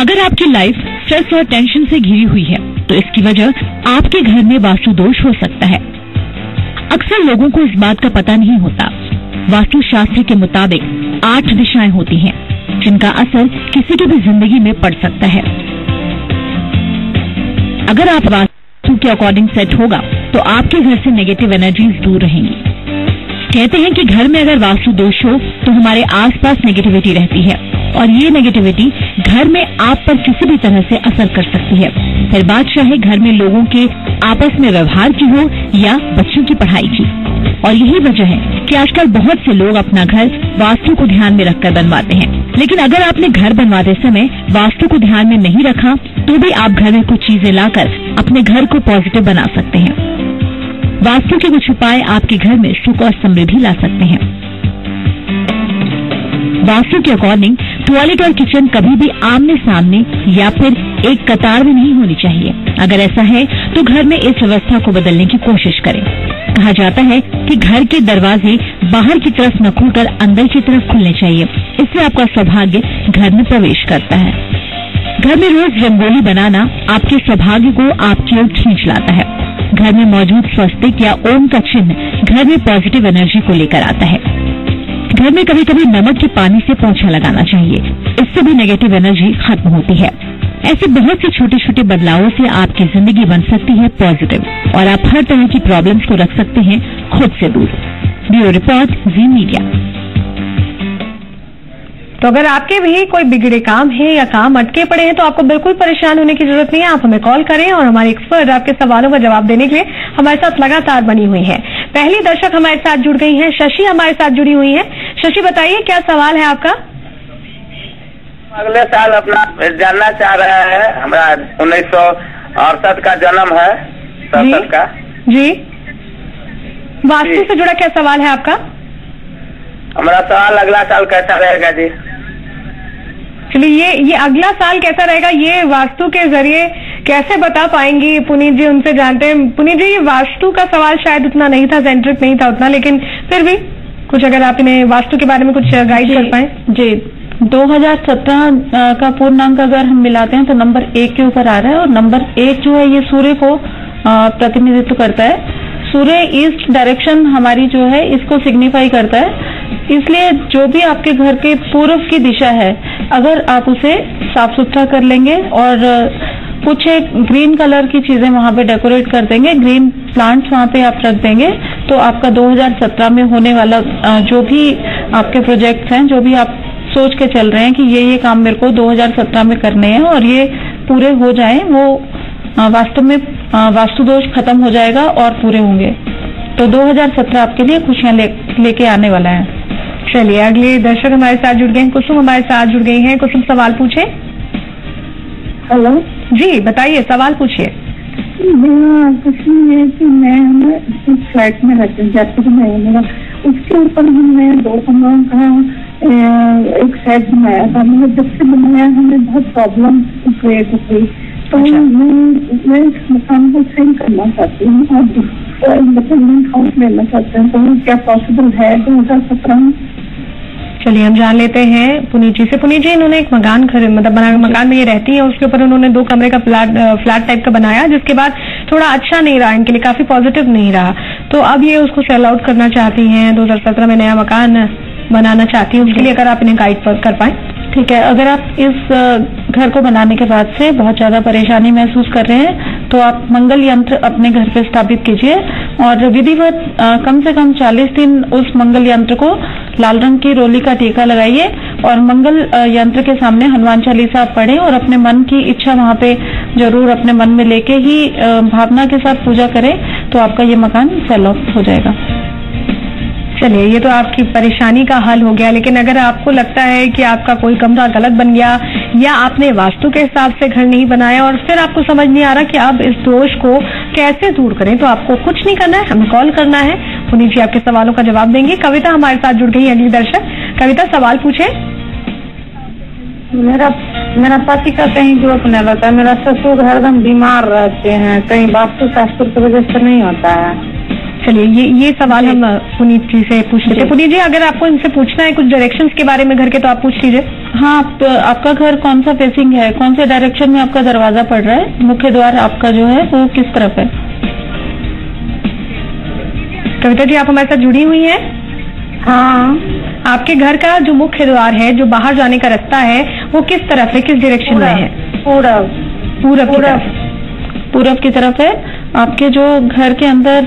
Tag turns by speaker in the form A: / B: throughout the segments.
A: अगर आपकी life stress और टेंशन से घिरी हुई है तो इसकी वजह आपके घर में वास्तु दोष हो सकता है। अक्सर लोगों को इस बात का पता नहीं होता। वास्तु शास्त्र के मुताबिक आठ दिशाएँ होती हैं, जिनका असर किसी की भी ज़िंदगी में पड़ सकता है। अगर आप वास्तु के अकॉर्डिंग सेट होगा तो आपके घर से नेगेटिव एनर्जीज दूर रहेंगी। कहते हैं कि घर में अगर वास्तु दोष हो तो हमारे आसपास नेगेटिविटी रहती है। और ये नेगेटिविटी घर में आप पर किसी भी तरह से असर कर सकती है। फिर बात चाहे घर में लोगों के आपस में व्यवहार की हो या बच्चों की पढ़ाई की। और यही वजह है कि आजकल बहुत से लोग अपना घर वास्तु को ध्यान में रखकर बनवाते हैं। लेकिन अगर आपने घर बनवाते समय वास्तु को ध्यान में नहीं रखा तो भी आप घर में कुछ चीज़ें लाकर अपने घर को पॉजिटिव बना सकते हैं। वास्तु के कुछ उपाय आपके घर में सुख और समृद्धि ला सकते हैं। वास्तु के अकॉर्डिंग टॉयलेट और किचन कभी भी आमने सामने या फिर एक कतार में नहीं होनी चाहिए। अगर ऐसा है तो घर में इस व्यवस्था को बदलने की कोशिश करें। कहा जाता है कि घर के दरवाजे बाहर की तरफ़ न खुलकर अंदर की तरफ़ खुलने चाहिए। इससे आपका सौभाग्य घर में प्रवेश करता है। घर में रोज रंगोली बनाना आपके सौभाग्य को आपकी ओर खींच लाता है। घर में मौजूद स्वस्तिक या ओम का चिन्ह घर में पॉजिटिव एनर्जी को लेकर आता है। घर में कभी कभी नमक के पानी से पोछा लगाना चाहिए। इससे भी नेगेटिव एनर्जी खत्म होती है। ऐसे बहुत से छोटे छोटे बदलावों से आपकी ज़िंदगी बन सकती है पॉजिटिव और आप हर तरह की प्रॉब्लम्स को रख सकते हैं खुद से दूर। Bureau report, Zee media.
B: तो अगर आपके भी कोई बिगड़े काम है या काम अटके पड़े हैं तो आपको बिल्कुल परेशान होने की ज़रूरत नहीं है। आप हमें कॉल करें और हमारे एक्सपर्ट आपके सवालों का जवाब देने के लिए हमारे साथ लगातार बनी हुई है। पहली दर्शक हमारे साथ जुड़ गई हैं। शशि हमारे साथ जुड़ी हुई हैं। शशि बताइए क्या सवाल है आपका?
C: अगले साल अपना जानना चाह रहे हैं हमारा उन्नीस सौ अड़सठ का जन्म है सड़सठ का।
B: जी। वास्तु से जुड़ा क्या सवाल है आपका?
C: हमारा सवाल अगला साल कैसा रहेगा जी?
B: चलिए ये ये अगला साल कैसा रहेगा ये वास्तु के ज़रिए कैसे बता पाएँगी पुनीत जी उनसे जानते हैं। पुनीत जी ये वास्तु का सवाल शायद उतना नहीं था सेंट्रिक नहीं था उतना लेकिन फिर भी कुछ अगर आप इन्हें वास्तु के बारे में कुछ गाइड कर पाए?
D: जी। 2017 का पूर्णांक अगर हम मिलाते हैं तो नंबर एक के ऊपर आ रहा है और नंबर एक जो है ये सूर्य को प्रतिनिधित्व करता है। सूर्य ईस्ट डायरेक्शन हमारी जो है इसको सिग्निफाई करता है। इसलिए जो भी आपके घर के पूर्व की दिशा है अगर आप उसे साफ़ सुथरा कर लेंगे और कुछ एक ग्रीन कलर की चीज़ें वहाँ पे डेकोरेट कर देंगे ग्रीन प्लांट्स वहाँ पे आप रख देंगे तो आपका 2017 में होने वाला जो भी आपके प्रोजेक्ट्स हैं जो भी आप सोच के चल रहे हैं कि ये ये काम मेरे को 2017 में करने हैं और ये पूरे हो जाएँ वो वास्तव में वास्तु दोष खत्म हो जाएगा और पूरे होंगे। तो 2017 आपके लिए खुशियाँ ले, लेके आने वाला है।
B: चलिए अगले दर्शक हमारे साथ जुड़ गए हैं। कुसुम हमारे साथ जुड़ गई हैं। कुसुम सवाल पूछे?
E: हेलो?
B: जी बताइए सवाल पूछिए।
E: मेरा क्वेश्चन ये कि मैं फ्लैट में रहती हूँ जयपुर में मेरा उसके ऊपर हमने दो कमरों का एक सेट बनाया था मैंने जब से बनाया हमें बहुत प्रॉब्लम क्रिएट हो गई तो मैं इस मकान को सेल करना चाहती हूँ और हाउस लेना चाहते हैं तो क्या पॉसिबल है दो हज़ार सत्रह
B: चलिए हम जान लेते हैं, पुनीत जी से। पुनीत जी, इन्होंने एक मकान मतलब बना, मकान में ये रहती है उसके ऊपर उन्होंने दो कमरे का फ्लैट फ्लैट टाइप का बनाया, जिसके बाद थोड़ा अच्छा नहीं रहा, इनके लिए काफ़ी पॉजिटिव नहीं रहा। तो अब ये उसको सेल आउट करना चाहती हैं 2017 में नया मकान बनाना चाहती हैं, उसके लिए अगर आप इन्हें गाइड कर पाए।
D: ठीक है, अगर आप इस घर को बनाने के बाद से बहुत ज़्यादा परेशानी महसूस कर रहे हैं तो आप मंगल यंत्र अपने घर पे स्थापित कीजिए और विधिवत कम से कम 40 दिन उस मंगल यंत्र को लाल रंग की रोली का टीका लगाइए और मंगल यंत्र के सामने हनुमान चालीसा पढ़े और अपने मन की इच्छा वहाँ पे ज़रूर अपने मन में लेके ही भावना के साथ पूजा करें तो आपका ये मकान सेल ऑफ़ हो जाएगा।
B: चलिए, ये तो आपकी परेशानी का हल हो गया, लेकिन अगर आपको लगता है कि आपका कोई कमरा गलत बन गया, या आपने वास्तु के हिसाब से घर नहीं बनाया, और फिर आपको समझ नहीं आ रहा कि अब इस दोष को कैसे दूर करें तो आपको कुछ नहीं करना है, हमें कॉल करना है। पुनीत जी आपके सवालों का जवाब देंगे। कविता हमारे साथ जुड़ गई अगली दर्शक। कविता, सवाल पूछे।
E: मेरा मेरा पति का कहीं जॉब नहीं रहता मेरा ससुर हरदम बीमार रहते हैं, कहीं वास्तु शास्त्र की वजह से नहीं होता है।
B: चलिए ये ये सवाल हम पुनीत जी से पूछ लेते हैं। पुनीत जी अगर आपको इनसे पूछना है कुछ डायरेक्शंस के बारे में घर के तो आप पूछ लीजिए।
D: हाँ आप, आपका घर कौन सा फेसिंग है? कौन से डायरेक्शन में आपका दरवाज़ा पड़ रहा है? मुख्य द्वार आपका जो है वो किस तरफ़ है?
B: कविता जी आप हमारे साथ जुड़ी हुई है?
E: हाँ।
B: आपके घर का जो मुख्य द्वार है जो बाहर जाने का रास्ता है वो किस तरफ़ है? किस डायरेक्शन में है?
E: पूरा
B: पूरब की
E: पूरब।
B: तरफ़।
D: पूरब। की तरफ़ है। आपके जो घर के अंदर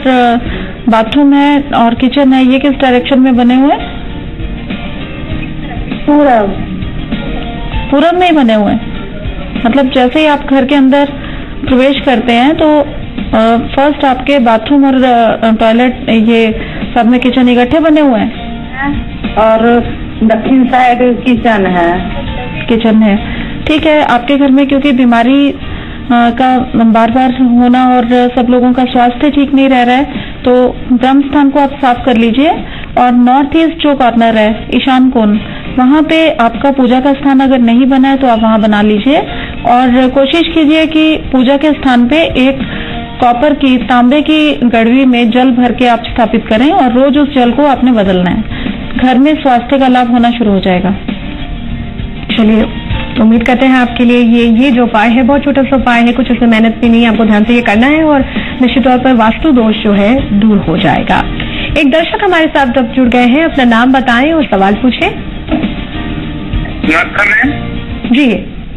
D: बाथरूम है और किचन है ये किस डायरेक्शन में बने हुए हैं?
E: पूरा
D: पूरब में ही बने हुए हैं। मतलब जैसे ही आप घर के अंदर प्रवेश करते हैं तो फ़र्स्ट आपके बाथरूम और टॉयलेट ये सब में किचन इकट्ठे बने हुए हैं?
E: और दक्षिण साइड किचन है।
D: किचन है। ठीक है आपके घर में क्योंकि बीमारी का बार बार होना और सब लोगों का स्वास्थ्य ठीक नहीं रह रहा है तो ब्रह्म स्थान को आप साफ़ कर लीजिए और नॉर्थ ईस्ट जो कॉर्नर है, ईशान कोण वहाँ पे आपका पूजा का स्थान अगर नहीं बना है तो आप वहाँ बना लीजिए। और कोशिश कीजिए कि पूजा के स्थान पे एक कॉपर की, तांबे की गड़वी में जल भर के आप स्थापित करें और रोज उस जल को आपने बदलना है। घर में स्वास्थ्य का लाभ होना शुरू हो जाएगा।
B: चलिए। उम्मीद करते हैं आपके लिए ये ये जो उपाय है बहुत छोटा सा उपाय है कुछ उसमें मेहनत भी नहीं है आपको ध्यान से ये करना है और निश्चित तौर पर वास्तु दोष जो है दूर हो जाएगा। एक दर्शक हमारे साथ अब जुड़ गए हैं अपना नाम बताएँ और सवाल पूछें। जी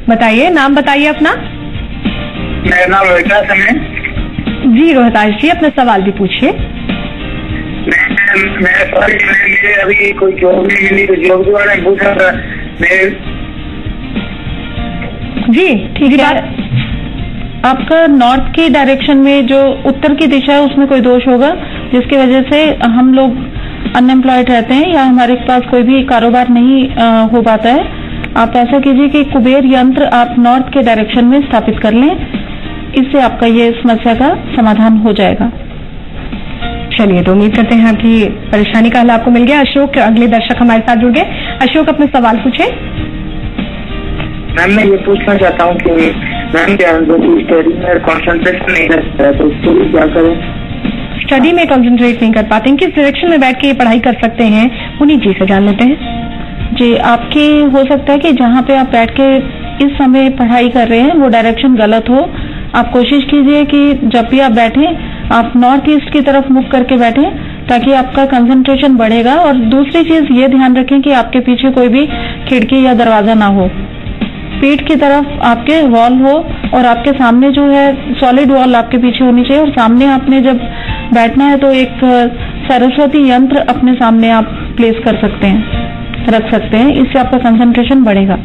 B: बताइए नाम बताइए अपना।
C: मेरा नाम विकास है
B: जी रोहताश जी अपना सवाल भी पूछिए।
C: मैं मैं सॉरी मेरे लिए अभी कोई जॉब नहीं मिली तो जॉब के बारे में पूछा था। मैं
B: जी ठीक है।
D: आपका नॉर्थ की डायरेक्शन में जो उत्तर की दिशा है उसमें कोई दोष होगा जिसकी वजह से हम लोग अनएम्प्लॉयड रहते हैं या हमारे पास कोई भी कारोबार नहीं अ, हो पाता है? आप ऐसा कीजिए कि कुबेर यंत्र आप नॉर्थ के डायरेक्शन में स्थापित कर लें इससे आपका ये समस्या का समाधान हो जाएगा।
B: चलिए तो उम्मीद करते हैं आपकी परेशानी का हल आपको मिल गया। अशोक अगले दर्शक हमारे साथ जुड़ गए। अशोक अपने सवाल पूछे।
C: मैम, मैं ये पूछना चाहता हूँ कि मैम स्टडी में कंसंट्रेशन नहीं करता है तो उसके लिए क्या करें?
B: स्टडी में कंसंट्रेट नहीं कर पाते हैं। किस डायरेक्शन में बैठ के ये पढ़ाई कर सकते हैं, उन्हीं जी से जान लेते हैं।
D: जी, आपकी हो सकता है कि जहाँ पे आप बैठ के इस समय पढ़ाई कर रहे हैं, वो डायरेक्शन गलत हो। आप कोशिश कीजिए कि जब भी आप बैठें, आप नॉर्थ ईस्ट की तरफ़ मुख करके बैठें, ताकि आपका कंसंट्रेशन बढ़ेगा। और दूसरी चीज़ ये ध्यान रखें कि आपके पीछे कोई भी खिड़की या दरवाज़ा ना हो। पीठ की तरफ़ आपके वॉल हो और आपके सामने जो है सॉलिड वॉल आपके पीछे होनी चाहिए और सामने आपने जब बैठना है तो एक सरस्वती यंत्र अपने सामने आप प्लेस कर सकते हैं रख सकते हैं। इससे आपका कंसंट्रेशन बढ़ेगा।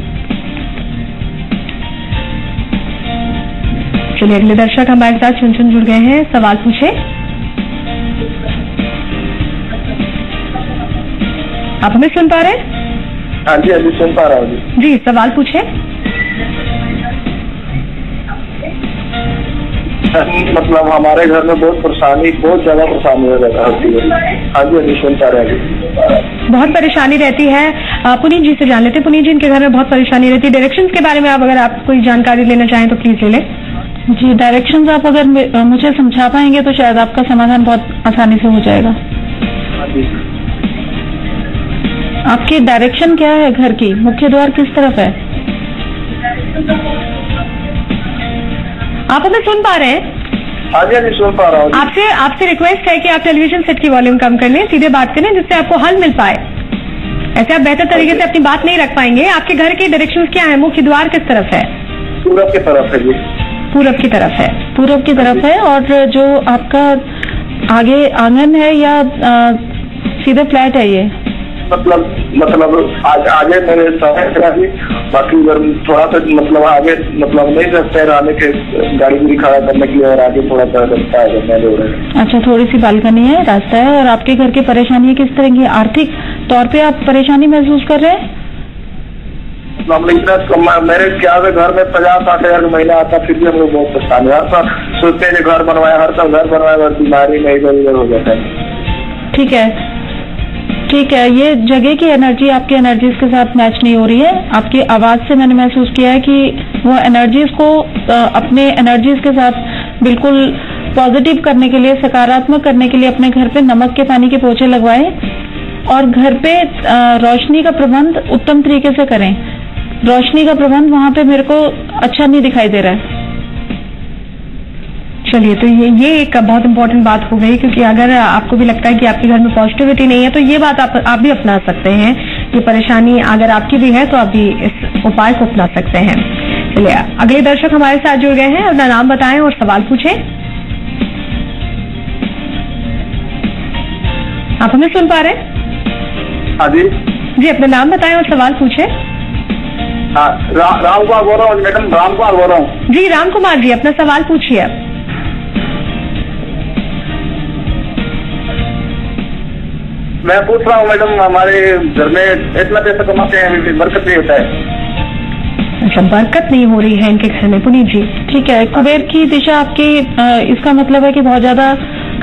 B: चलिए अगले दर्शक हमारे साथ चुन चुन जुड़ गए हैं। सवाल पूछे। आप हमें सुन पा रहे हैं?
C: हाँ जी अभी सुन पा रहा हूँ जी
B: सवाल पूछे।
C: मतलब हमारे घर में बहुत परेशानी बहुत ज़्यादा परेशानी हो रहता होती है हाँ जी अभी सुन पा रहे
B: बहुत परेशानी रहती है। पुनीत जी से जान लेते हैं। पुनीत जी इनके घर में बहुत परेशानी रहती है। डायरेक्शन के बारे में आप अगर आप कोई जानकारी लेना चाहें तो प्लीज़ ले लें।
D: जी डायरेक्शन आप अगर मुझे समझा पाएँगे तो शायद आपका समाधान बहुत आसानी से हो जाएगा।
C: हाँ
D: आपकी डायरेक्शन क्या है घर की? मुख्य द्वार किस तरफ़ है?
B: आप हमें सुन पा रहे हैं?
C: हाँ जी अभी सुन पा रहा हूँ।
B: आपसे आपसे रिक्वेस्ट है कि आप टेलीविज़न सेट की वॉल्यूम कम कर लें सीधे बात करें जिससे आपको हल मिल पाए। ऐसे आप बेहतर तरीके से अपनी बात नहीं रख पाएँगे। आपके घर के डायरेक्शन क्या है? मुख्य द्वार किस तरफ़ है?
C: सूरत की तरफ़ है जी।
B: पूरब की तरफ़ है।
D: पूरब की तरफ़ है और जो आपका आगे आँगन है या सीधे फ्लैट है ये?
C: मतलब मतलब आज आगे मेरे समय से अभी बाकी उधर थोड़ा सा मतलब आगे मतलब नहीं सकते रहने के गाड़ी गुड़ी खड़ा करने के लिए और आगे थोड़ा सा रास्ता है हो
D: अच्छा थोड़ी सी बालकनी है रास्ता है और आपके घर की परेशानी किस तरह की? आर्थिक तौर पे आप परेशानी महसूस कर रहे हैं?
C: मतलब इतना मेरे क्या है घर में पचास साठ हज़ार महीना आता फिर भी हम लोग बहुत परेशान है। हर साल सोचते हैं घर बनवाए हर साल घर बनवाए और बीमारी में इधर उधर हो जाता है।
D: ठीक है ठीक है, ये जगह की एनर्जी आपकी एनर्जीज के साथ मैच नहीं हो रही है। आपकी आवाज़ से मैंने महसूस किया है कि वो एनर्जीज को अपने एनर्जीज के साथ बिल्कुल पॉजिटिव करने के लिए, सकारात्मक करने के लिए अपने घर पे नमक के पानी के पोछे लगवाएँ और घर पे रोशनी का प्रबंध उत्तम तरीके से करें। रोशनी का प्रबंध वहाँ पे मेरे को अच्छा नहीं दिखाई दे रहा है।
B: चलिए तो ये ये एक बहुत इंपॉर्टेंट बात हो गई क्योंकि अगर आपको भी लगता है कि आपके घर में पॉजिटिविटी नहीं है तो ये बात आप आप भी अपना सकते हैं ये परेशानी अगर आपकी भी है तो आप भी इस उपाय को अपना सकते हैं। चलिए अगले दर्शक हमारे साथ जुड़ गए हैं अपना नाम बताएँ और सवाल पूछें। आप हमें सुन पा रहे हैं?
C: हाँ जी।
B: जी अपना नाम बताएँ और सवाल पूछें।
C: हाँ रा, राम कुमार बोल रहा हूँ मैडम राम कुमार बोल रहा हूँ।
B: जी राम कुमार जी अपना सवाल पूछिए आप।
C: मैं पूछ रहा हूँ, मैडम, हमारे घर में इतना पैसा कमाते हैं बरकत नहीं होता है।
B: अच्छा बरकत नहीं हो रही है इनके घर में, पुनीत जी।
D: ठीक है, कुबेर की दिशा आपकी इसका मतलब है कि बहुत ज़्यादा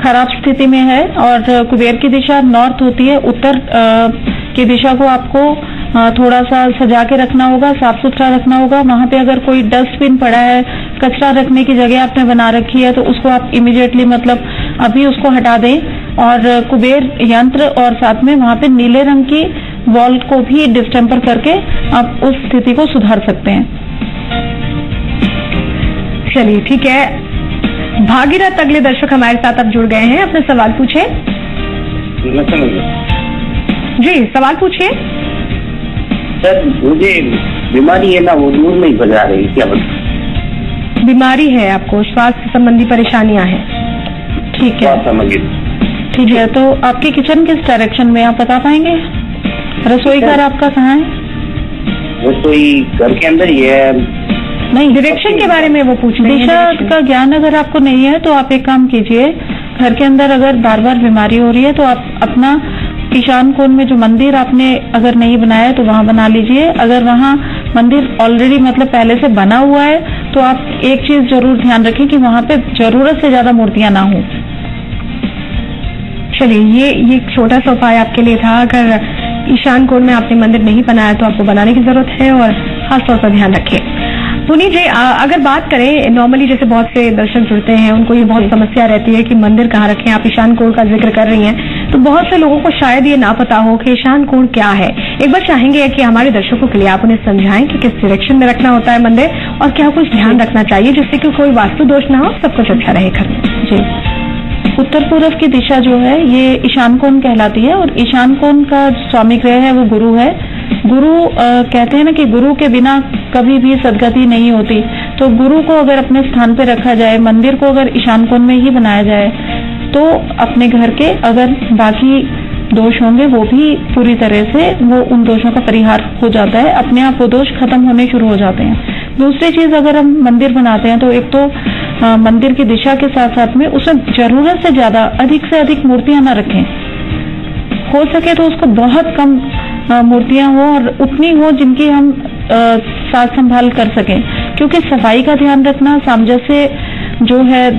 D: खराब स्थिति में है और कुबेर की दिशा नॉर्थ होती है, उत्तर की दिशा को आपको थोड़ा सा सजा के रखना होगा, साफ़ सुथरा रखना होगा। वहाँ पे अगर कोई डस्टबिन पड़ा है, कचरा रखने की जगह आपने बना रखी है तो उसको आप इमीडिएटली मतलब अभी उसको हटा दें। और कुबेर यंत्र और साथ में वहाँ पे नीले रंग की वॉल को भी डिस्टेम्पर करके आप उस स्थिति को सुधार सकते हैं।
B: चलिए ठीक है। भागीरथ अगले दर्शक हमारे साथ अब जुड़ गए हैं। अपने सवाल पूछे। जी सवाल पूछिए।
F: सर मुझे बीमारी है ना वो दूर नहीं बजा रही क्या
B: बीमारी है आपको स्वास्थ्य संबंधी परेशानियाँ हैं।
D: ठीक है।
F: समझिए
D: ठीक है तो आपके किचन किस डायरेक्शन में आप बता पाएँगे? रसोई घर आपका कहाँ है?
F: रसोई घर के अंदर ही है।
D: नहीं
B: डायरेक्शन के बारे में वो पूछ रहे
D: दिशा का ज्ञान अगर आपको नहीं है तो आप एक काम कीजिए घर के अंदर अगर बार बार बीमारी हो रही है तो आप अपना ईशान कोण में जो मंदिर आपने अगर नहीं बनाया तो वहाँ बना लीजिए। अगर वहाँ मंदिर ऑलरेडी मतलब पहले से बना हुआ है तो आप एक चीज़ ज़रूर ध्यान रखें कि वहाँ पे ज़रूरत से ज़्यादा मूर्तियाँ ना हो।
B: चलिए ये ये छोटा सा उपाय आपके लिए था। अगर ईशान कोण में आपने मंदिर नहीं बनाया तो आपको बनाने की ज़रूरत है और खासतौर पर ध्यान रखें। पुनीत जी अगर बात करें नॉर्मली जैसे बहुत से दर्शक जुड़ते हैं उनको ये बहुत समस्या रहती है कि मंदिर कहाँ रखें। आप ईशान कोण का ज़िक्र कर रही हैं तो बहुत से लोगों को शायद ये ना पता हो कि ईशान कोण क्या है। एक बार चाहेंगे कि हमारे दर्शकों के लिए आप उन्हें समझाएँ कि किस डायरेक्शन में रखना होता है मंदिर और क्या कुछ ध्यान रखना चाहिए जिससे कि कोई वास्तु दोष ना हो सब कुछ अच्छा रहे। घर में
D: जी। उत्तर पूर्व की दिशा जो है ये ईशान कोण कहलाती है और ईशान कोण का स्वामी ग्रह है वो गुरु है। गुरु अ, कहते हैं ना कि गुरु के बिना कभी भी सदगति नहीं होती। तो गुरु को अगर अपने स्थान पे रखा जाए मंदिर को अगर ईशान कोण में ही बनाया जाए तो अपने घर के अगर बाकी दोष होंगे वो भी पूरी तरह से वो उन दोषों का परिहार हो जाता है। अपने आप वो दोष खत्म होने शुरू हो जाते हैं। दूसरी चीज़ अगर हम मंदिर बनाते हैं तो एक तो मंदिर की दिशा के साथ साथ में उसमें ज़रूरत से ज़्यादा अधिक से अधिक मूर्तियाँ न रखें। हो सके तो उसको बहुत कम मूर्तियाँ हो और उतनी हो जिनकी हम साथ संभाल कर सकें। क्योंकि सफ़ाई का ध्यान रखना सामंजस्य जो है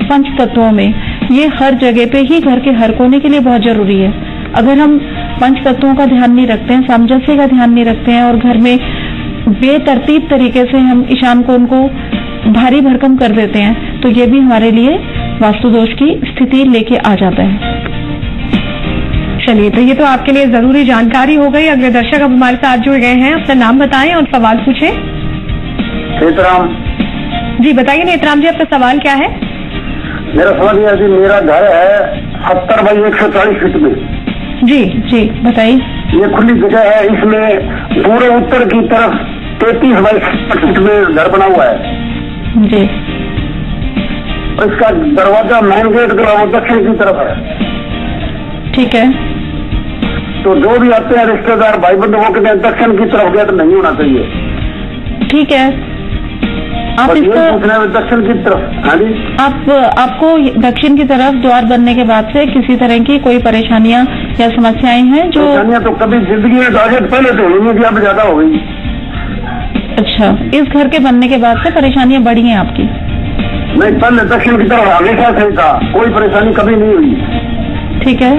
D: पंच तत्वों में, ये हर जगह पे ही घर के हर कोने के लिए बहुत ज़रूरी है। अगर हम पंच तत्वों का ध्यान नहीं रखते हैं, सामंजस्य का ध्यान नहीं रखते हैं और घर में बेतरतीब तरीके से हम ईशान कोण को भारी भरकम कर देते हैं तो ये भी हमारे लिए वास्तु दोष की स्थिति लेके आ जाता है।
B: चलिए तो ये तो आपके लिए ज़रूरी जानकारी हो गई। अगले दर्शक अब हमारे साथ जुड़ गए हैं। अपना नाम बताएँ और सवाल पूछें।
C: सीताराम
B: जी बताइए नेत्राम जी आपका सवाल क्या है?
C: मेरा सवाल यह है कि मेरा घर है सत्तर बाई एक सौ चालीस फीट में।
B: जी
D: जी बताइए।
C: ये खुली जगह है इसमें पूरे उत्तर की तरफ़ तैतीस बाई साठ फीट में घर बना हुआ है।
D: जी।
C: इसका दरवाज़ा मेन गेट जो है वो दक्षिण की तरफ़ है।
D: ठीक है।
C: तो जो भी आते हैं रिश्तेदार भाई बंधु वो कहते हैं दक्षिण की तरफ़ गेट नहीं होना चाहिए।
D: ठीक है। आप इसका
C: दक्षिण की तरफ़। हाँ जी।
D: आप आपको दक्षिण की तरफ़ द्वार बनने के बाद से किसी तरह की कोई परेशानियाँ या समस्याएँ हैं जो
C: परेशानियाँ तो कभी ज़िंदगी में आगे पहले तो हुई नहीं अब ज़्यादा हो गई।
D: अच्छा इस घर के बनने के बाद से परेशानियाँ बढ़ी हैं आपकी?
C: नहीं पहले दक्षिण की तरफ़ हमेशा सही था। कोई परेशानी कभी नहीं हुई।
D: ठीक है।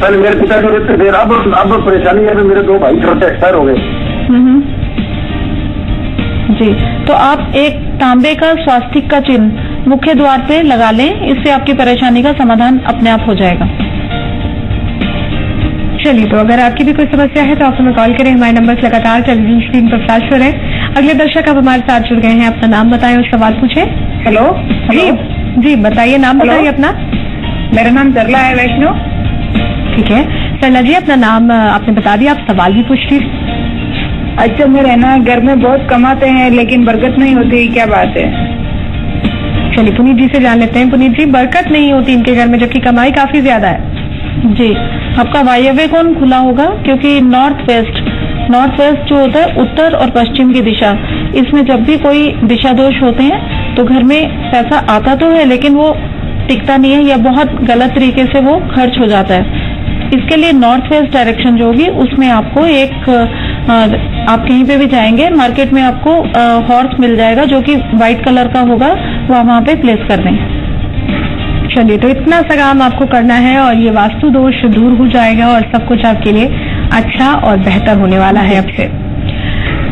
C: पहले मेरे पिताजी रहते थे अब अब परेशानी है मेरे दो भाई छोटे एक्सपायर हो गए।
D: हम्म। जी तो आप एक तांबे का स्वास्तिक का चिन्ह मुख्य द्वार पे लगा लें इससे आपकी परेशानी का समाधान अपने आप हो जाएगा।
B: चलिए तो अगर आपकी भी कोई समस्या है तो आप हमें कॉल करें। हमारे नंबर लगातार टेलीविज़न स्क्रीन पर फ्लैश हो रहे हैं। अगले दर्शक अब हमारे साथ जुड़ गए हैं। अपना नाम बताएँ और सवाल पूछे।
E: हेलो?
B: जी जी बताइए नाम बताइए अपना।
E: मेरा नाम सरला है वैष्णो।
B: ठीक है। सरला जी अपना नाम आपने बता दिया आप सवाल भी पूछ लीजिए।
E: अच्छा मैं रहना घर में बहुत कमाते हैं लेकिन बरकत नहीं होती क्या बात है?
B: चलिए पुनीत जी से जान लेते हैं। पुनीत जी बरकत नहीं होती इनके घर में जबकि कमाई काफ़ी ज़्यादा है।
D: जी। आपका वायव्य कोण खुला होगा? क्योंकि नॉर्थ वेस्ट नॉर्थ वेस्ट जो होता है, उत्तर और पश्चिम की दिशा। इसमें जब भी कोई दिशा दोष होते हैं तो घर में पैसा आता तो है, लेकिन वो टिकता नहीं है या बहुत गलत तरीके से वो खर्च हो जाता है। इसके लिए नॉर्थ वेस्ट डायरेक्शन जो होगी, उसमें आपको एक आप कहीं पे भी जाएँगे मार्केट में आपको हॉर्स मिल जाएगा, जो कि व्हाइट कलर का होगा वो वहाँ पे प्लेस कर दें
B: चलिए तो इतना सा काम आपको करना है और ये वास्तु दोष दूर हो जाएगा और सब कुछ आपके लिए अच्छा और बेहतर होने वाला है अब से।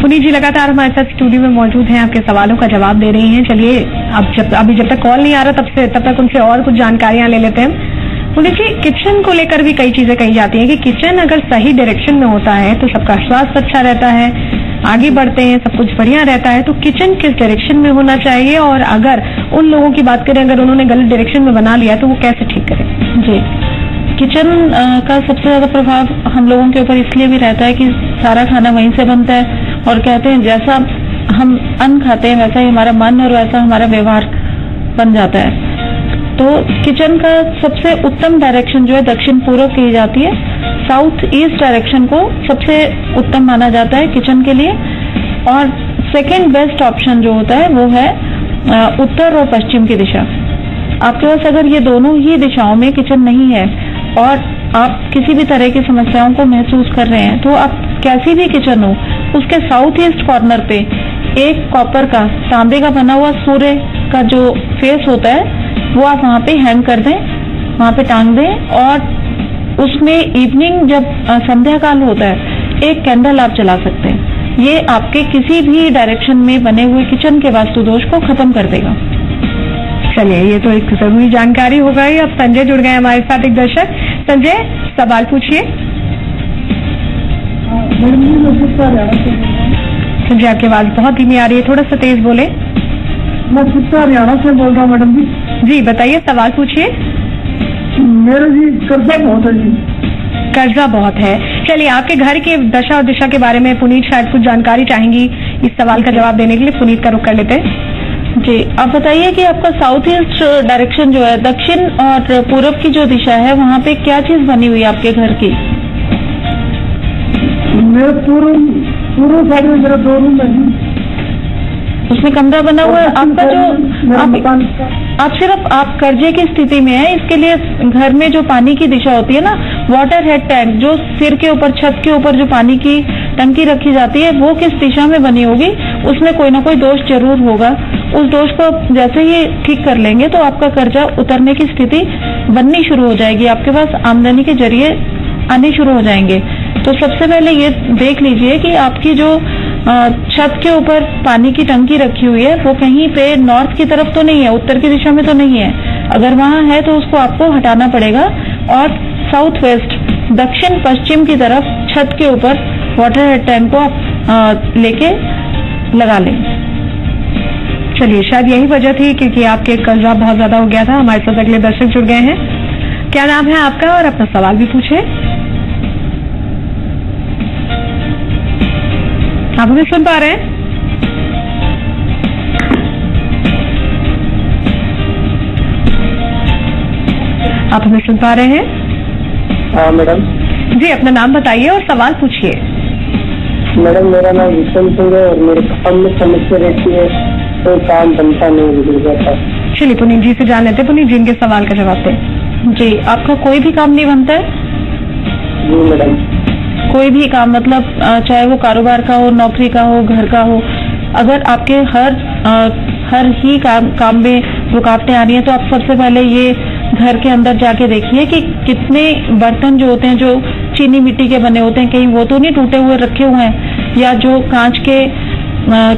B: पुनीत जी, लगातार हमारे साथ स्टूडियो में मौजूद हैं, आपके सवालों का जवाब दे रही हैं। चलिए, अब जब, अभी जब तक कॉल नहीं आ रहा, तब से, तब तक उनसे और कुछ जानकारियाँ ले लेते हैं। पुनीत जी किचन को लेकर भी कई चीज़ें कही जाती हैं कि किचन अगर सही डायरेक्शन में होता है तो सबका स्वास्थ्य अच्छा रहता है। आगे बढ़ते हैं, सब कुछ बढ़िया रहता है तो किचन किस डायरेक्शन में होना चाहिए? और अगर उन लोगों की बात करें, अगर उन्होंने गलत डायरेक्शन में बना लिया तो वो कैसे ठीक करें?
D: जी। किचन का सबसे ज़्यादा प्रभाव हम लोगों के ऊपर इसलिए भी रहता है कि सारा खाना वहीं से बनता है। और कहते हैं, जैसा हम अन्न खाते हैं, वैसा ही हमारा मन और वैसा हमारा व्यवहार बन जाता है। तो किचन का सबसे उत्तम डायरेक्शन जो है, दक्षिण पूर्व की जाती है। साउथ ईस्ट डायरेक्शन को सबसे उत्तम माना जाता है किचन के लिए। और सेकंड बेस्ट ऑप्शन जो होता है, वो है उत्तर और पश्चिम की दिशा। आपके पास अगर ये दोनों ही दिशाओं में किचन नहीं है और आप किसी भी तरह की समस्याओं को महसूस कर रहे हैं तो आप कैसी भी किचन हो, उसके साउथ ईस्ट कॉर्नर पे एक कॉपर का, तांबे का बना हुआ सूर्य का जो फेस होता है, वो आप वहाँ पे हैंग कर दें, वहाँ पे टांग दें और उसमें इवनिंग जब संध्या काल होता है एक कैंडल आप जला सकते हैं। ये आपके किसी भी डायरेक्शन में बने हुए किचन के वास्तु दोष को खत्म कर देगा।
B: चलिए ये तो एक ज़रूरी जानकारी हो गई। अब संजय जुड़ गए हमारे साथ एक दर्शक। संजय सवाल पूछिए। संजय आपकी आवाज़ बहुत धीमी आ रही है थोड़ा सा तेज बोले।
E: मैं गुप्ता हरियाणा से बोल रहा हूँ मैडम जी।
B: जी बताइए सवाल पूछिए।
E: मेरा जी कर्जा बहुत है जी।
B: कर्जा बहुत है। चलिए आपके घर के दशा और दिशा के बारे में पुनीत शायद कुछ जानकारी चाहेंगी इस सवाल का जवाब देने के लिए। पुनीत का रुख कर लेते हैं।
D: जी आप बताइए कि आपका साउथ ईस्ट डायरेक्शन जो है दक्षिण और पूर्व की जो दिशा है वहाँ पे क्या चीज़ बनी हुई है आपके घर की?
E: मेरे पूर्व पूर्व साइड में मेरा दो रूम है जी
D: उसमें कमरा बना हुआ है। आपका जो आप, आप सिर्फ़ आप कर्जे की स्थिति में है। इसके लिए घर में जो पानी की दिशा होती है ना वाटर हेड टैंक जो सिर के ऊपर छत के ऊपर जो पानी की टंकी रखी जाती है वो किस दिशा में बनी होगी? उसमें कोई ना कोई दोष ज़रूर होगा। उस दोष को जैसे ही ठीक कर लेंगे तो आपका कर्जा उतरने की स्थिति बननी शुरू हो जाएगी। आपके पास आमदनी के ज़रिए आने शुरू हो जाएँगे। तो सबसे पहले ये देख लीजिए कि आपकी जो छत के ऊपर पानी की टंकी रखी हुई है। वो कहीं पे नॉर्थ की तरफ़ तो नहीं है, उत्तर की दिशा में तो नहीं है। अगर वहाँ है तो उसको आपको हटाना पड़ेगा और साउथ वेस्ट दक्षिण, पश्चिम की तरफ़ छत के ऊपर वाटर हेड टैंक को आप लेके लगा लें।
B: चलिए, शायद यही वजह थी क्योंकि आपके कर्जा बहुत ज़्यादा हो गया था। हमारे साथ अगले दर्शक जुड़ गए हैं। क्या नाम है आपका? और अपना सवाल भी पूछे आप हमें सुन पा रहे हैं? आप हमें सुन पा रहे हैं?
C: हाँ मैडम।
B: जी अपना नाम बताइए और सवाल पूछिए।
C: मैडम मेरा नाम विक्रम सिंह है और मेरे काम में समस्या रहती है तो काम बनता नहीं बिगड़ जाता।
B: चलिए पुनीत जी से जान लेते हैं। पुनीत जी इनके सवाल का जवाब दें।
D: जी आपका कोई भी काम नहीं बनता है?
C: जी मैडम।
D: कोई भी काम मतलब चाहे वो कारोबार का हो नौकरी का हो घर का हो अगर आपके हर अ, हर ही काम काम में रुकावटें आ रही हैं तो आप सबसे पहले ये घर के अंदर जाके देखिए कि कितने बर्तन जो होते हैं जो चीनी मिट्टी के बने होते हैं कहीं वो तो नहीं टूटे हुए रखे हुए हैं या जो कांच के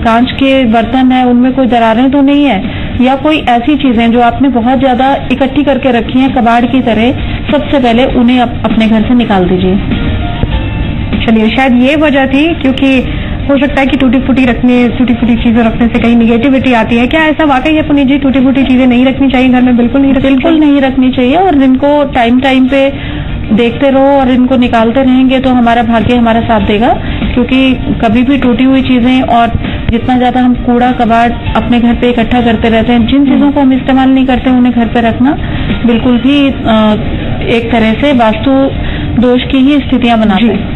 D: कांच के बर्तन है उनमें कोई दरारें तो नहीं है या कोई ऐसी चीज़ें जो आपने बहुत ज़्यादा इकट्ठी करके रखी हैं कबाड़ की तरह सबसे पहले उन्हें अप, अपने घर से निकाल दीजिए।
B: चलिए शायद ये वजह थी क्योंकि हो सकता है कि टूटी फूटी रखने टूटी फूटी चीज़ें रखने से कहीं निगेटिविटी आती है। क्या ऐसा वाकई है पुनीत जी टूटी फूटी चीज़ें नहीं रखनी चाहिए घर में बिल्कुल नहीं
D: बिल्कुल नहीं रखनी चाहिए और इनको टाइम टाइम पे देखते रहो और इनको निकालते रहेंगे तो हमारा भाग्य हमारा साथ देगा। क्योंकि कभी भी टूटी हुई चीज़ें और जितना ज़्यादा हम कूड़ा कबाड़ अपने घर पे इकट्ठा करते रहते हैं जिन चीज़ों को हम इस्तेमाल नहीं करते उन्हें घर पे रखना बिल्कुल भी एक तरह से वास्तु दोष की ही स्थितियाँ बनाते हैं।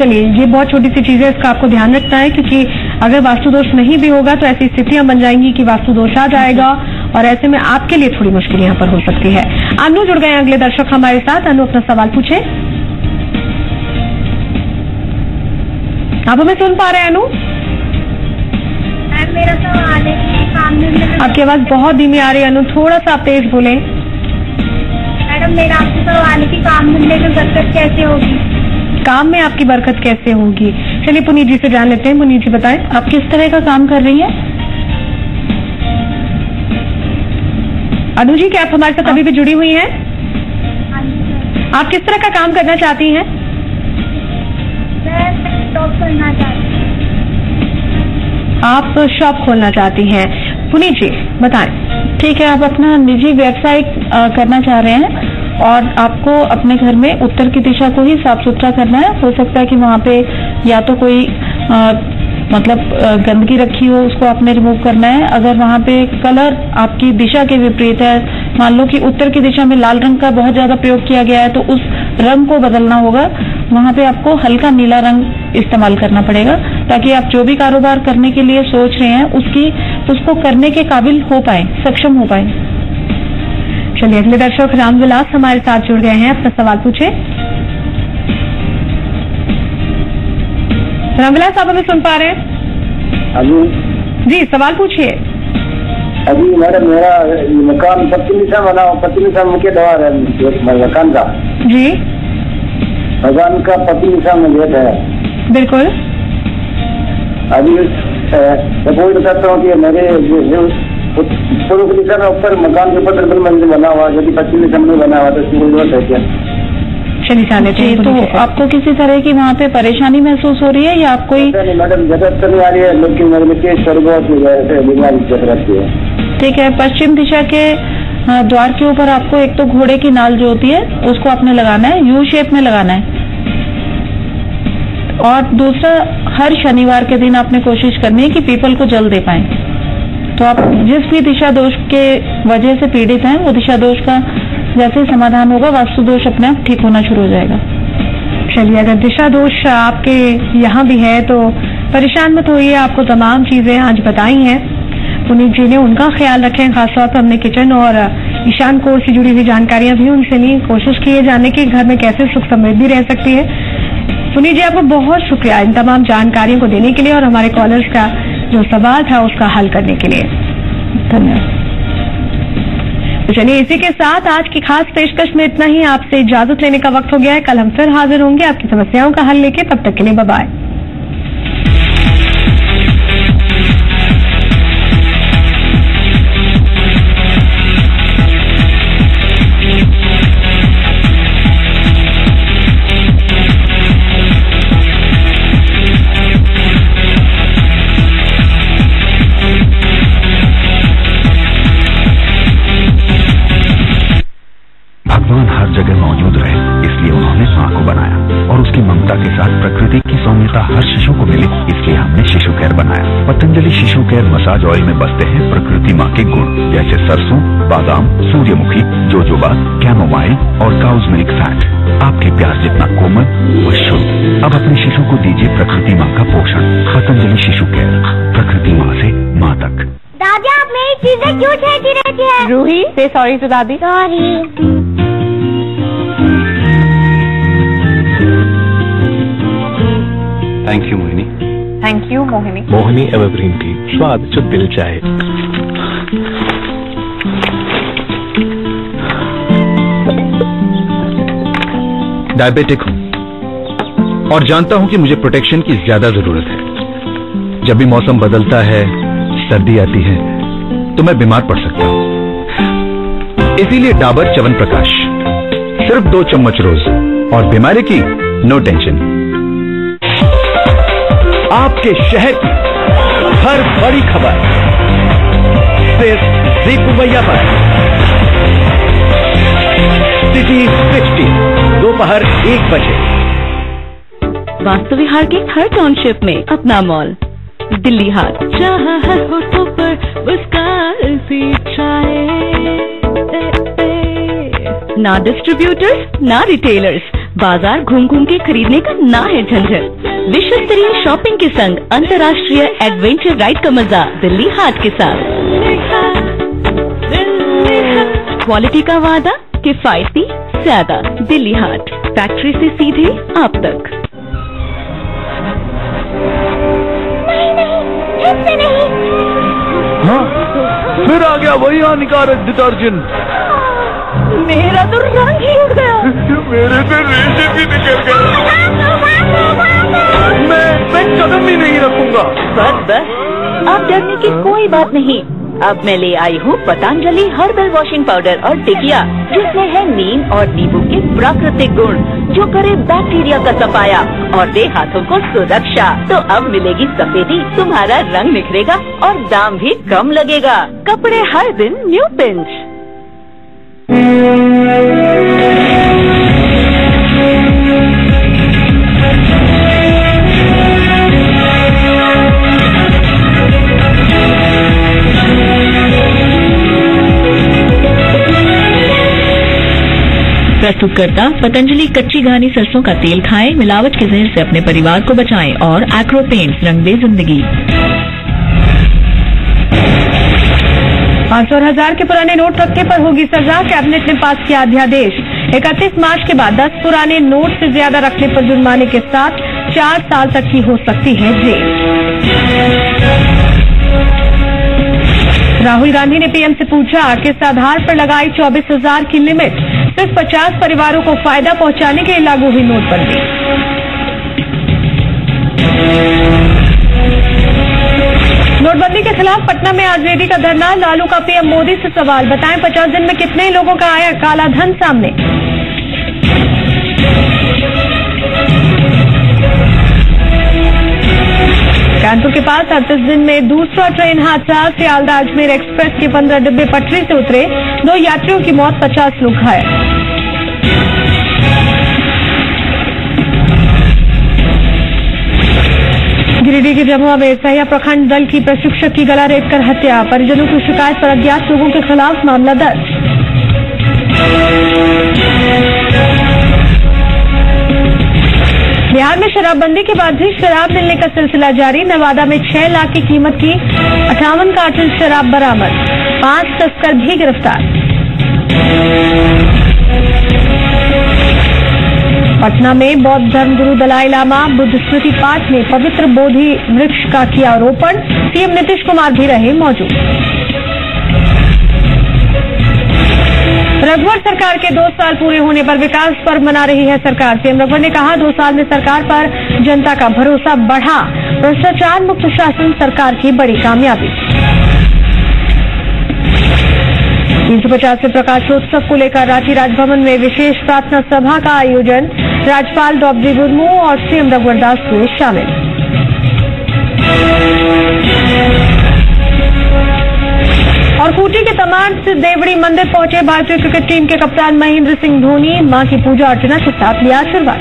B: चलिए ये बहुत छोटी सी चीज़ है इसका आपको ध्यान रखना है क्योंकि अगर वास्तु दोष नहीं भी होगा तो ऐसी स्थितियाँ बन जाएँगी कि वास्तु दोष आ जाएगा और ऐसे में आपके लिए थोड़ी मुश्किल यहाँ पर हो सकती है। अनु जुड़ गए अगले दर्शक हमारे साथ। अनु अपना सवाल पूछे। आप हमें सुन पा रहे हैं अनु?
E: मेरा सवाल है
B: आपकी आवाज़ बहुत धीमी आ रही है अनु थोड़ा सा आप तेज बोले।
E: मैडम मेरा आपसे सवाल है कि काम मिलने में बरकत कैसे होगी?
B: काम में आपकी बरकत कैसे होगी? चलिए पुनीत जी से जान लेते हैं। पुनीत जी, बताएँ,
D: आप किस तरह का काम कर रही हैं?
B: अनु जी, क्या आप हमारे साथ अभी भी जुड़ी हुई हैं? आप किस तरह का काम करना चाहती हैं? आप शॉप खोलना चाहती हैं। पुनीत जी, बताएँ।
D: ठीक है, आप अपना निजी वेबसाइट करना चाह रहे हैं? और आपको अपने घर में उत्तर की दिशा को ही साफ़ सुथरा करना है। हो सकता है कि वहाँ पे या तो कोई अ, मतलब गंदगी रखी हो उसको आपने रिमूव करना है। अगर वहाँ पे कलर आपकी दिशा के विपरीत है मान लो कि उत्तर की दिशा में लाल रंग का बहुत ज़्यादा प्रयोग किया गया है तो उस रंग को बदलना होगा। वहाँ पे आपको हल्का नीला रंग इस्तेमाल करना पड़ेगा ताकि आप जो भी कारोबार करने के लिए सोच रहे हैं उसकी उसको करने के काबिल हो पाए सक्षम हो पाए।
B: चलिए अगले दर्शक रामविलास हमारे साथ जुड़ गए हैं अपना सवाल पूछे। रामविलास आप हमें सुन पा रहे हैं?
F: अभी
B: जी। सवाल पूछिए।
F: अभी मैडम मेरा मकान दिशा बना दिशा मुख्य द्वार है मकान का।
B: जी।
F: मकान का दिशा में गेट है।
B: बिल्कुल।
F: अभी कोई बताता हूँ कि मेरे पूर्व दिशा में ऊपर मकान के ऊपर ट्रिपल मंजिल बना हुआ है, जो कि पश्चिम दिशा में बना हुआ तो कोई ज़रूरत है क्या?
B: जान
D: जी तो। आपको किसी तरह की वहाँ पे परेशानी महसूस हो रही है या आप कोई
F: मैडम ज़रूरत तो नहीं आ रही है लेकिन मेरे में केस सर बहुत ऐसे बीमारी चल रहती है।
D: ठीक है पश्चिम दिशा के द्वार के ऊपर आपको एक तो घोड़े की नाल जो होती है उसको आपने लगाना है यू शेप में लगाना है। और दूसरा हर शनिवार के दिन आपने कोशिश करनी है कि पीपल को जल दे पाए। तो आप जिस भी दिशा दोष के वजह से पीड़ित हैं, वो दिशा दोष का जैसे समाधान होगा वास्तु दोष अपने आप ठीक होना शुरू हो जाएगा।
B: चलिए, अगर दिशा दोष आपके यहाँ भी है तो परेशान मत होइए, आपको तमाम चीज़ें आज बताई हैं। पुनीत जी ने उनका ख्याल रखें, खासतौर पर हमने किचन और ईशान कोर से जुड़ी हुई जानकारियाँ भी उनसे ली। कोशिश की है जानने की, घर में कैसे सुख समृद्धि रह सकती है। पुनीत जी, आपको बहुत शुक्रिया इन तमाम जानकारियों को देने के लिए और हमारे कॉलर्स का जो सवाल था उसका हल करने के लिए।
D: धन्यवाद।
B: तो चलिए, इसी के साथ आज की खास पेशकश में इतना ही। आपसे इजाज़त लेने का वक्त हो गया है। कल हम फिर हाजिर होंगे। आपकी समस्याओं का हल लेके तब तक के लिए बाय
G: पतंजलि शिशु केयर मसाज ऑयल में बसते हैं प्रकृति माँ के गुण जैसे सरसों बादाम सूर्यमुखी जोजोबा कैमोमाइल और काउज मिल्क फैट आपके प्यार जितना कोमल वो शुद्ध। अब अपने शिशु को दीजिए प्रकृति माँ का पोषण पतंजलि शिशु केयर प्रकृति माँ से माँ तक।
E: दादी आप मेरी चीज़ें क्यों छेड़ती रहती है?
B: रूही से सॉरी टू दादी।
E: Sorry
H: thank you
B: thank you Mohini
I: Mohini evergreen tea स्वाद जो दिल चाहे।
H: डायबिटिक हूँ। और जानता हूँ कि मुझे प्रोटेक्शन की ज़्यादा ज़रूरत है। जब भी मौसम बदलता है, सर्दी आती है तो मैं बीमार पड़ सकता हूँ। इसीलिए डाबर च्यवन प्रकाश, सिर्फ़ दो चम्मच रोज और बीमारी की नो टेंशन आपके शहर की हर बड़ी खबर। सिर्फ़ जी भैया पर। सिटी सिक्सटी दोपहर एक बजे।
J: वास्तु विहार के हर टाउनशिप में अपना मॉल दिल्ली हाट। जहाँ हर होठों पर सी छाए। ना डिस्ट्रीब्यूटर्स ना रिटेलर्स बाज़ार घूम घूम के खरीदने का ना है झंझट। विश्व स्तरीय शॉपिंग के संग अंतर्राष्ट्रीय एडवेंचर राइड का मज़ा दिल्ली हाट के साथ। क्वालिटी का वादा किफायती ज़्यादा। दिल्ली हाट फैक्ट्री से सीधे आप तक। नहीं, नहीं।
H: हाँ फिर आ गया वही हानिकारक डिटर्जेंट।
J: मेरा तो रंग ही उड़ गया।
H: मेरे से रेशे भी निकल गए। मैं मैं कदम ही नहीं रखूँगा।
J: बस बस। अब डरने की कोई बात नहीं। अब मैं ले आई हूँ पतंजलि हर्बल वॉशिंग पाउडर और टिकिया जिसमें है नीम और नींबू के प्राकृतिक गुण जो करे बैक्टीरिया का सफाया और दे हाथों को सुरक्षा। तो अब मिलेगी सफेदी तुम्हारा रंग निखरेगा और दाम भी कम लगेगा। कपड़े हर दिन न्यू पिंच प्रस्तुतकर्ता, पतंजलि कच्ची घानी सरसों का तेल खाएँ, मिलावट के जहर से अपने परिवार को बचाएँ और एक्रो पेंट रंग दे ज़िंदगी।
B: पाँच सौ हज़ार के पुराने नोट रखने पर होगी सजा। कैबिनेट ने पास किया अध्यादेश। इकतीस मार्च के बाद दस पुराने नोट से ज़्यादा रखने पर जुर्माने के साथ चार साल तक की हो सकती है जेल। राहुल गांधी ने पीएम से पूछा, किस आधार पर लगाई चौबीस हज़ार की लिमिट? सिर्फ़ पचास परिवारों को फ़ायदा पहुँचाने के लिए लागू हुई नोटबंदी। नोटबंदी के खिलाफ पटना में आज रेडी का धरना, लालू का पीएम मोदी से सवाल। बताएँ पचास दिन में कितने लोगों का आया काला धन सामने? कानपुर के पास अड़तीस दिन में दूसरा ट्रेन हादसा, सियालदह अजमेर एक्सप्रेस के पंद्रह डिब्बे पटरी से उतरे। दो यात्रियों की मौत, पचास लोग घायल। गिरिडीह के जमुआ में सहिया प्रखंड दल की प्रशिक्षक की गला रेत कर हत्या। परिजनों की शिकायत पर अज्ञात लोगों के खिलाफ मामला दर्ज। बिहार में शराबबंदी के बाद भी शराब मिलने का सिलसिला जारी। नवादा में छह लाख की कीमत की अठावन कार्टन शराब बरामद। पाँच तस्कर भी गिरफ़्तार। पटना में बौद्ध धर्म गुरु दलाई लामा, बुद्ध स्मृति पाठ में पवित्र बोधि वृक्ष का किया रोपण, सीएम नीतीश कुमार भी रहे मौजूद। रघुवर सरकार के दो साल पूरे होने पर विकास पर्व मना रही है सरकार। सीएम रघुवर ने कहा, दो साल में सरकार पर जनता का भरोसा बढ़ा। भ्रष्टाचार मुक्त शासन सरकार की बड़ी कामयाबी। तीन सौ पचासवें प्रकाशोत्सव को लेकर रांची राजभवन में विशेष प्रार्थना सभा का आयोजन राज्यपाल द्रौपदी मुर्मू और सीएम रघुवर हुए शामिल। और खूंटी के तमाम से देवड़ी मंदिर पहुँचे भारतीय क्रिकेट टीम के कप्तान महेंद्र सिंह धोनी, माँ की पूजा अर्चना के साथ लिया आशीर्वाद।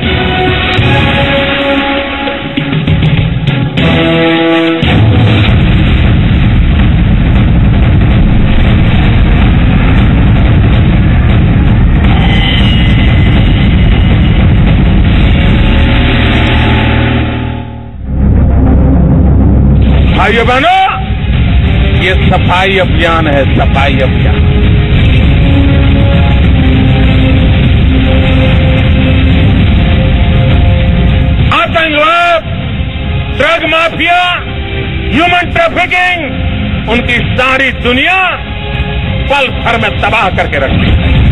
K: भाइयों बहनों, ये सफ़ाई अभियान है, सफ़ाई अभियान। आतंकवाद ड्रग माफिया ह्यूमन ट्रैफिकिंग उनकी सारी दुनिया पल भर में तबाह करके रखती है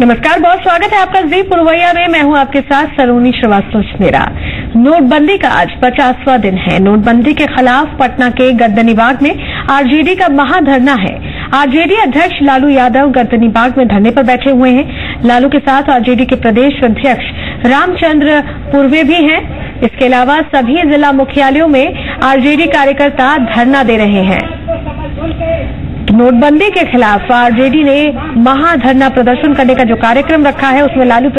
B: नमस्कार, बहुत स्वागत है आपका जी पुरवैया में। मैं हूँ आपके साथ सलोनी श्रीवास्तव मेरा नोटबंदी का आज पचासवां दिन है। नोटबंदी के खिलाफ पटना के गर्दनीबाग में आरजेडी का महाधरना है। आरजेडी अध्यक्ष लालू यादव गर्दनीबाग में धरने पर बैठे हुए हैं। लालू के साथ आरजेडी के प्रदेश अध्यक्ष रामचंद्र पूर्वे भी हैं। इसके अलावा सभी जिला मुख्यालयों में आरजेडी कार्यकर्ता धरना दे रहे हैं। नोटबंदी के खिलाफ आरजेडी ने महाधरना प्रदर्शन करने का जो कार्यक्रम रखा है, उसमें लालू